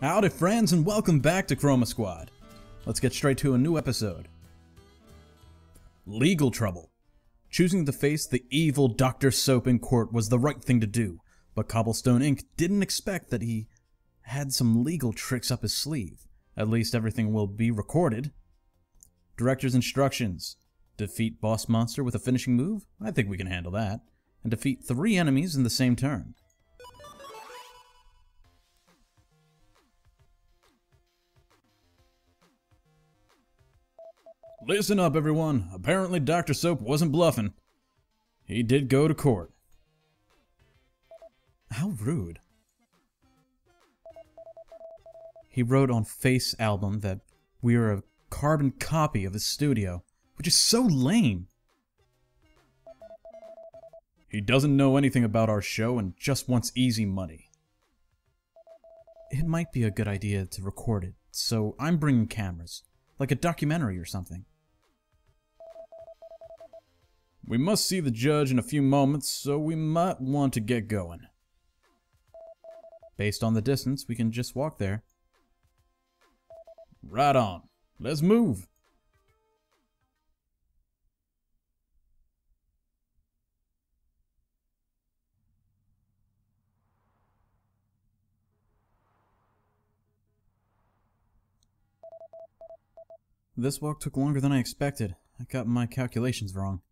Howdy, friends, and welcome back to Chroma Squad. Let's get straight to a new episode. Legal trouble. Choosing to face the evil Dr. Soap in court was the right thing to do, but Cobblestone Inc. didn't expect that he had some legal tricks up his sleeve. At least everything will be recorded. Director's instructions. Defeat Boss Monster with a finishing move? I think we can handle that. And defeat three enemies in the same turn. Listen up, everyone. Apparently, Dr. Soap wasn't bluffing. He did go to court. How rude. He wrote on Face album that we are a carbon copy of his studio, which is so lame. He doesn't know anything about our show and just wants easy money. It might be a good idea to record it, so I'm bringing cameras, like a documentary or something. We must see the judge in a few moments, so we might want to get going. Based on the distance, we can just walk there. Right on. Let's move. This walk took longer than I expected. I got my calculations wrong.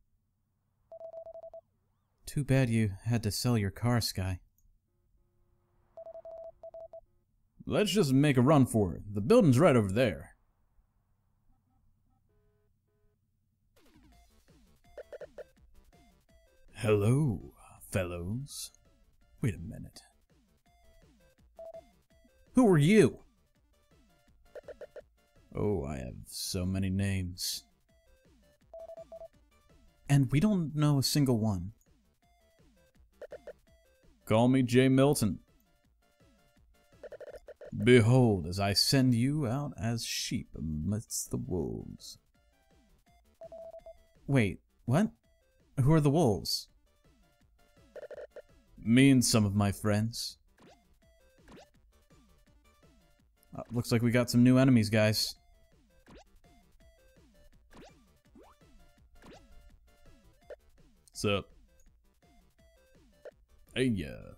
Too bad you had to sell your car, Sky. Let's just make a run for it. The building's right over there. Hello, fellows. Wait a minute. Who are you? Oh, I have so many names. And we don't know a single one. Call me Jay Milton. Behold, as I send you out as sheep amidst the wolves. Wait, what? Who are the wolves? Me and some of my friends. Uh, looks like we got some new enemies, guys. What's up? Hey, yeah.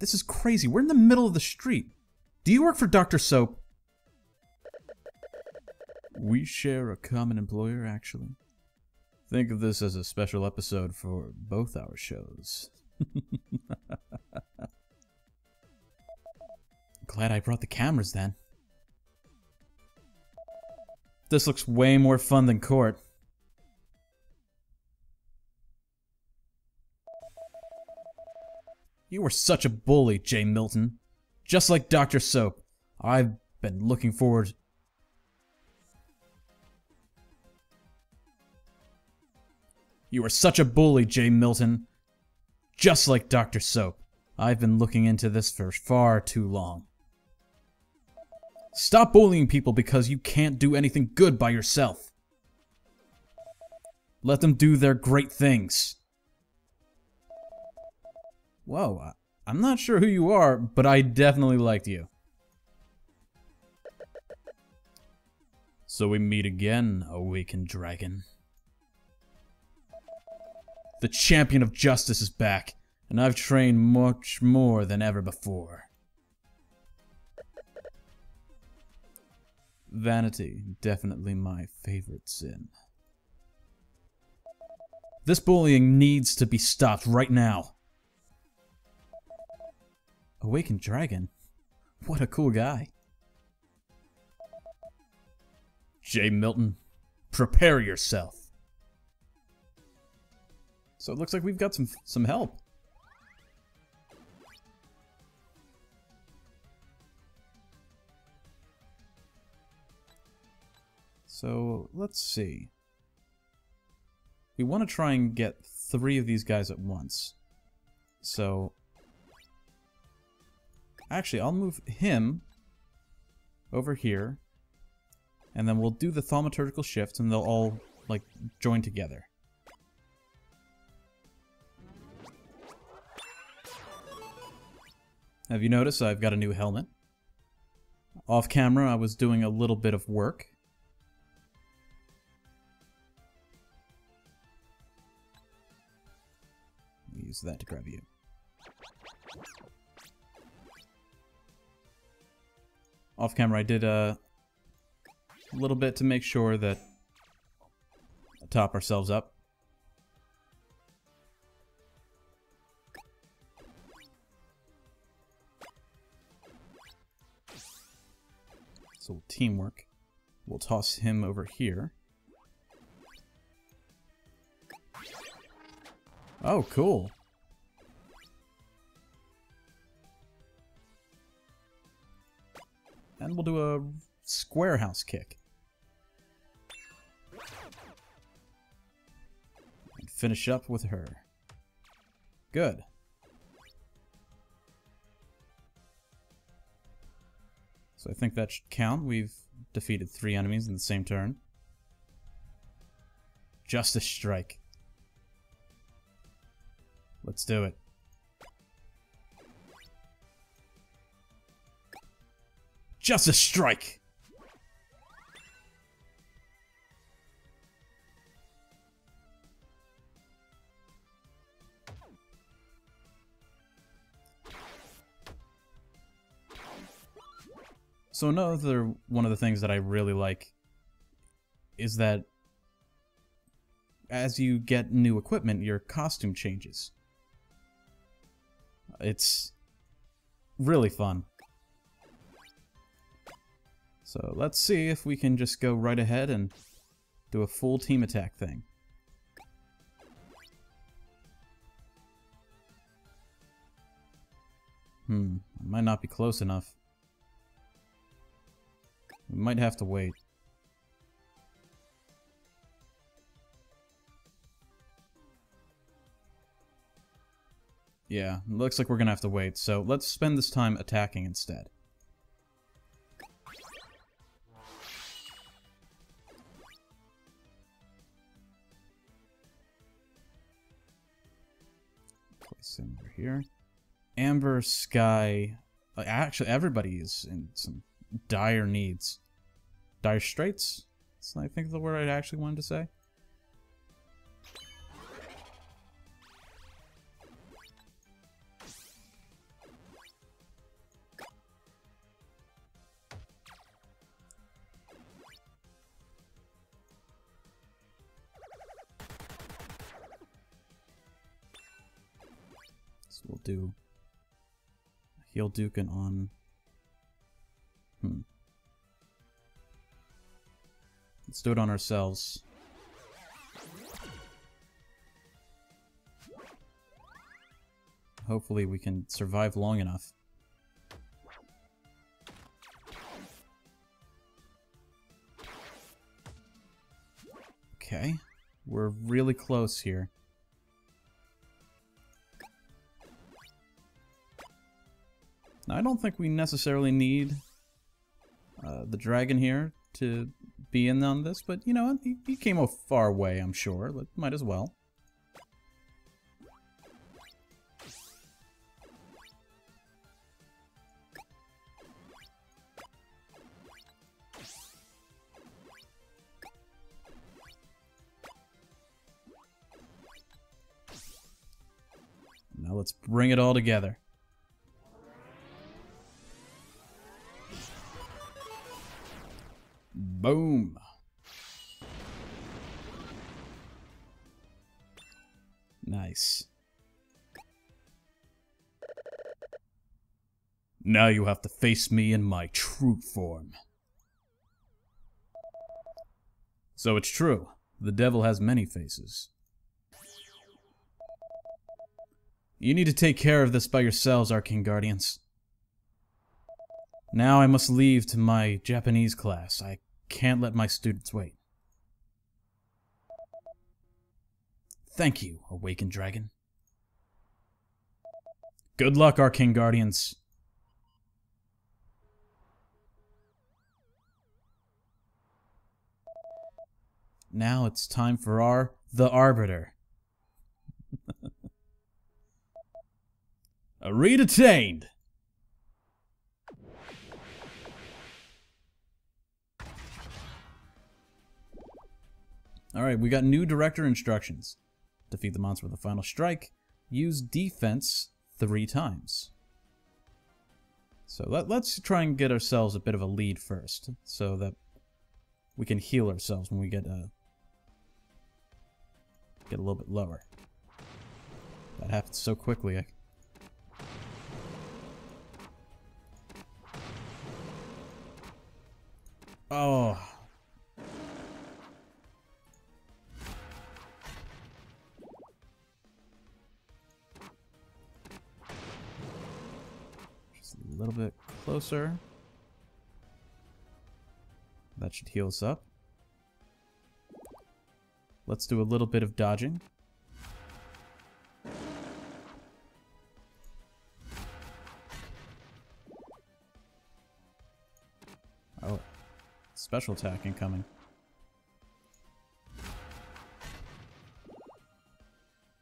This is crazy. We're in the middle of the street. Do you work for Dr. Soap? We share a common employer, actually. Think of this as a special episode for both our shows. Glad I brought the cameras then. This looks way more fun than court. Were such a bully, Jay Milton. Just like Dr. Soap. I've been looking forward... You are such a bully, Jay Milton. Just like Dr. Soap. I've been looking into this for far too long. Stop bullying people because you can't do anything good by yourself. Let them do their great things. Whoa, I'm not sure who you are, but I definitely liked you. So we meet again, awakened dragon. The champion of justice is back, and I've trained much more than ever before. Vanity, definitely my favorite sin. This bullying needs to be stopped right now. Awakened Dragon? What a cool guy. Jay Milton, prepare yourself. So it looks like we've got some some help. So let's see. We want to try and get three of these guys at once. So Actually, I'll move him over here. And then we'll do the thaumaturgical shift and they'll all, like, join together. Have you noticed I've got a new helmet? Off camera, I was doing a little bit of work. Use that to grab you. Off camera, I did a little bit to make sure that top ourselves up. So teamwork. We'll toss him over here. Oh, cool. And we'll do a square house kick. And finish up with her. Good. So I think that should count. We've defeated three enemies in the same turn. Justice Strike. Let's do it. Justice Strike! So another one of the things that I really like is that as you get new equipment, your costume changes. It's really fun. So let's see if we can just go right ahead and do a full team attack thing. Hmm, might not be close enough. We might have to wait. Yeah, looks like we're gonna have to wait, so let's spend this time attacking instead. Over here. Amber, Sky... Uh, actually, everybody is in some dire needs. Dire straits? That's, I think the word I actually wanted to say. So we'll do heal Dukin on Hmm. Let's do it on ourselves. Hopefully we can survive long enough. Okay. We're really close here. Now, I don't think we necessarily need uh, the dragon here to be in on this, but you know, he, he came a far way, I'm sure. Might as well. Now let's bring it all together. Boom. Nice. Now you have to face me in my true form. So it's true. The devil has many faces. You need to take care of this by yourselves, Arcane Guardians. Now I must leave to my Japanese class. I can't let my students wait. Thank you, Awakened Dragon. Good luck, Arcane Guardians. Now it's time for our The Arbiter. A read attained! Alright, we got new director instructions. Defeat the monster with a final strike. Use defense three times. So let, let's try and get ourselves a bit of a lead first, so that we can heal ourselves when we get uh, get a little bit lower. That happens so quickly. I... Oh. Closer. That should heal us up. Let's do a little bit of dodging. Oh, special attack incoming.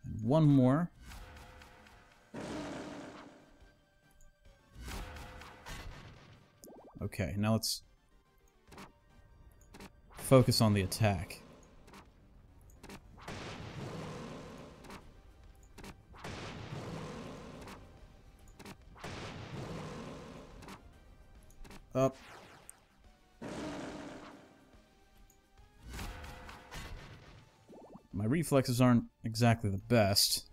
And one more. Okay, now let's focus on the attack. Up. My reflexes aren't exactly the best.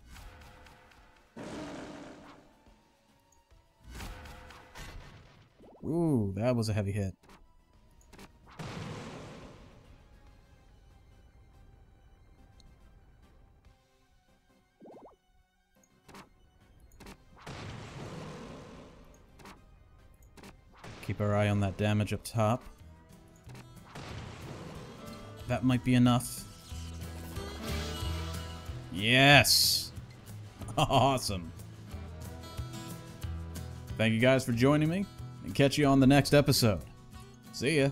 Ooh, that was a heavy hit. Keep our eye on that damage up top. That might be enough. Yes! Awesome. Thank you guys for joining me, and catch you on the next episode. See ya.